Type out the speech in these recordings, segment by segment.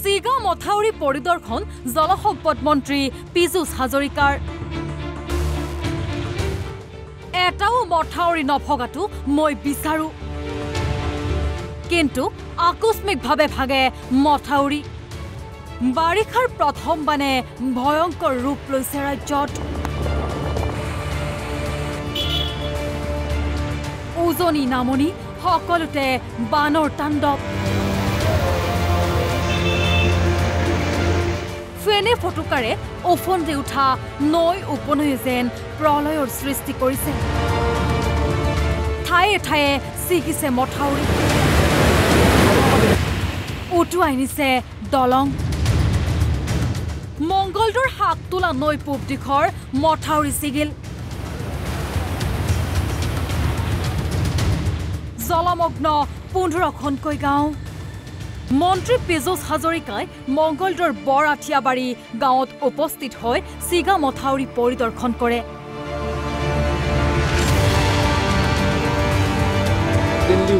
চিগা মথাউৰি পৰিদৰ্শন জলসম্পদ মন্ত্ৰী পীযুষ হাজৰিকাৰ। এটাও মথাউৰি নভগাটো মই বিচাৰো। কিন্তু আকস্মিকভাৱে ভাগে মথাউৰি। বাৰিষাৰ প্ৰথম বানে ভয়ংকৰ ৰূপ লৈছে ৰাজ্যত। উজনি নামনি সকলোতে বানৰ তাণ্ডৱ। ফেনে ফটকাৰে ওফন্দি উঠা নৈ উপনৈ যেন প্ৰলয়ৰ সৃষ্টি কৰিছে। ঠায়ে ঠায়ে ছিগিছে মথাউৰি। উটুৱাই নিছে দলং। মংগলদৈৰ শাক তোলা নৈ পূব দিশৰ মথাউৰি ছিগিল। জলমগ্ন পোন্ধৰখনকৈ গাঁও। মন্ত্ৰী পীযুষ হাজৰিকাই মংগলদৈৰ বৰ আঠিয়াবাৰী গাঁৱত উপস্থিত হৈ চিগা মথাউৰি পৰিদৰ্শন কৰে।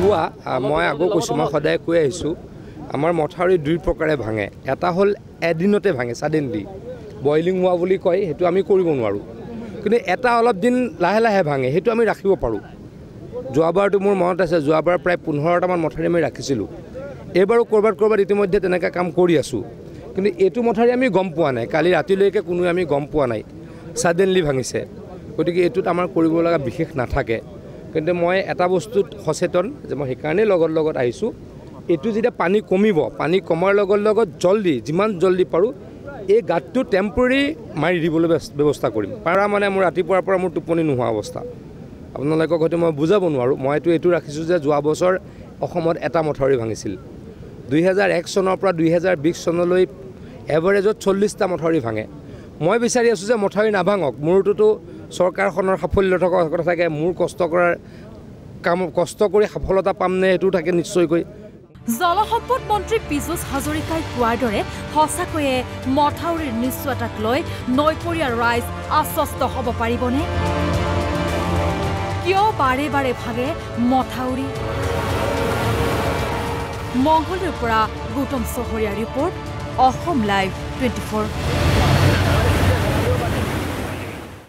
হোৱা মই আগৰ কৈছোঁ মই সদায় কৈ আহিছোঁ আমাৰ মথাউৰি দুই প্ৰকাৰে ভাঙে। এটা হ'ল এদিনতে ভাঙে ছাডেনলি বইলিং হোৱা বুলি কয় সেইটো আমি কৰিব নোৱাৰোঁ। কিন্তু এটা অলপ দিন লাহে লাহে ভাঙে সেইটো আমি ৰাখিব পাৰোঁ। যোৱাবাৰটো মোৰ মনত আছে যোৱাবাৰ প্ৰায় পোন্ধৰটামান মথাউৰি আমি ৰাখিছিলোঁ। এইবাৰো ক'ৰবাত ক'ৰবাত ইতিমধ্যে তেনেকৈ কাম কৰি আছোঁ। কিন্তু এইটো মথাউৰি আমি গম পোৱা নাই। কালি ৰাতিলৈকে কোনোৱে আমি গম পোৱা নাই। ছাডেনলি ভাঙিছে। গতিকে এইটোত আমাৰ কৰিব লগা বিশেষ নাথাকে। কিন্তু মই এটা বস্তুত সচেতন যে মই সেইকাৰণেই লগত লগত আহিছোঁ। এইটো যেতিয়া পানী কমিব পানী কমাৰ লগত লগত জল্দি যিমান জল্দি পাৰোঁ এই গাঁতটো টেম্পৰেৰী মাৰি দিবলৈ ব্যৱস্থা কৰিম। পাৰা মানে মোৰ ৰাতিপুৱাৰ পৰা মোৰ টোপনি নোহোৱা অৱস্থা। আপোনালোকক হয়তো মই বুজাব নোৱাৰোঁ। মইতো এইটো ৰাখিছোঁ যে যোৱা বছৰ অসমত এটা মথাউৰি ভাঙিছিল। দুহেজাৰ এক চনৰ পৰা দুহেজাৰ বিছ চনলৈ এভাৰেজত চল্লিছটা মথাউৰি ভাঙে। মই বিচাৰি আছোঁ যে মথাউৰি নাভাঙক। মোৰটোতো চৰকাৰখনৰ সাফল্য থকা কথা থাকে। মোৰ কষ্ট কৰাৰ কাম কষ্ট কৰি সফলতা পামনে সেইটো থাকে নিশ্চয়কৈ। জলসম্পদ মন্ত্ৰী পীযুষ হাজৰিকাই কোৱাৰ দৰে সঁচাকৈয়ে মথাউৰিৰ নিশ্চয়তাক লৈ নৈপৰীয়া ৰাইজ আশ্বস্ত হ'ব পাৰিবনে? কিয় বাৰে বাৰে ভাগে মথাউৰি? মংগলদৈৰ পৰা Gautam Saharia report Assam live twenty four